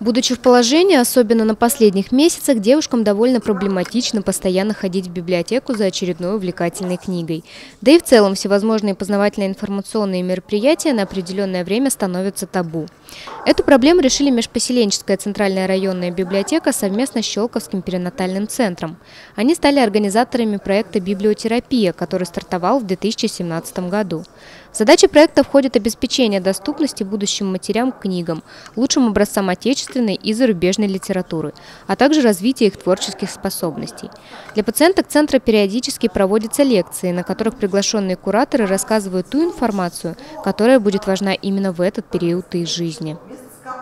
Будучи в положении, особенно на последних месяцах, девушкам довольно проблематично постоянно ходить в библиотеку за очередной увлекательной книгой. Да и в целом всевозможные познавательные информационные мероприятия на определенное время становятся табу. Эту проблему решили Межпоселенческая центральная районная библиотека совместно с Щелковским перинатальным центром. Они стали организаторами проекта «Библиотерапия», который стартовал в 2017 году. В задачи проекта входит обеспечение доступности будущим матерям к книгам, лучшим образцам отечественной и зарубежной литературы, а также развитие их творческих способностей. Для пациенток центра периодически проводятся лекции, на которых приглашенные кураторы рассказывают ту информацию, которая будет важна именно в этот период их жизни.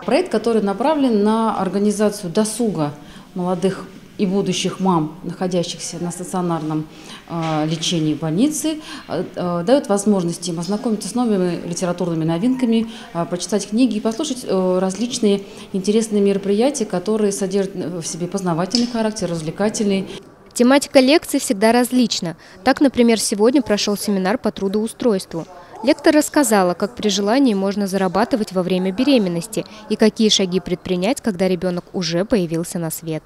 Проект, который направлен на организацию досуга молодых и будущих мам, находящихся на стационарном э, лечении в больнице, э, э, дает возможность им ознакомиться с новыми литературными новинками, э, прочитать книги и послушать э, различные интересные мероприятия, которые содержат в себе познавательный характер, развлекательный. Тематика лекций всегда различна. Так, например, сегодня прошел семинар по трудоустройству. Лектор рассказала, как при желании можно зарабатывать во время беременности и какие шаги предпринять, когда ребенок уже появился на свет.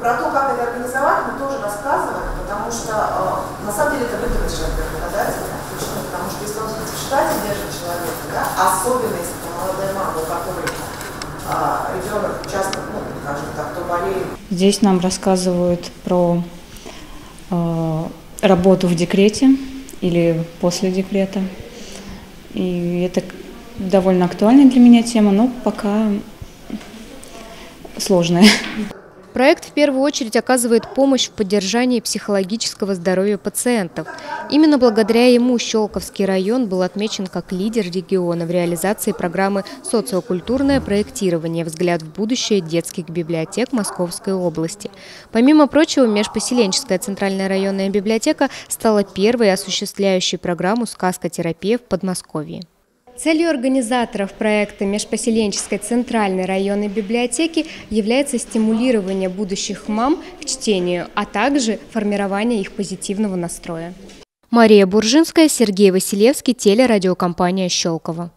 Про то, как это организовать, мы тоже рассказывали, потому что э, на самом деле это выигрышная для работодателя. Почему? Потому что если он в штате держит человека, да, особенно если это молодая мама, у которой э, ребенок часто, ну, скажем так, то болеет. Здесь нам рассказывают про э, работу в декрете или после декрета. И это довольно актуальная для меня тема, но пока сложная. Проект в первую очередь оказывает помощь в поддержании психологического здоровья пациентов. Именно благодаря ему Щелковский район был отмечен как лидер региона в реализации программы «Социокультурное проектирование. Взгляд в будущее детских библиотек Московской области». Помимо прочего, Межпоселенческая центральная районная библиотека стала первой осуществляющей программу «Сказкотерапия» в Подмосковье. Целью организаторов проекта Межпоселенческой центральной районной библиотеки является стимулирование будущих мам к чтению, а также формирование их позитивного настроя. Мария Буржинская, Сергей Василевский, телерадиокомпания «Щелково».